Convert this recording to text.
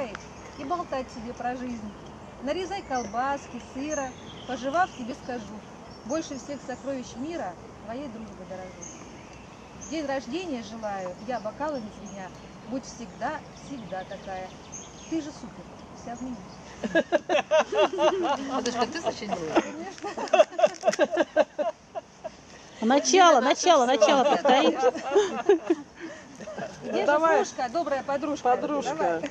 чашкой и болтать себе про жизнь. Нарезай колбаски, сыра, пожевав тебе скажу. Больше всех сокровищ мира твоей дружбы дорожу. День рождения желаю, я бокалами звеня, будь всегда, всегда такая. Ты же супер, вся в меня. Подожди, ты сочинила? Начало, начало, начало повторить. Где же Давай. Слушка, добрая подружка? Подружка. Давай.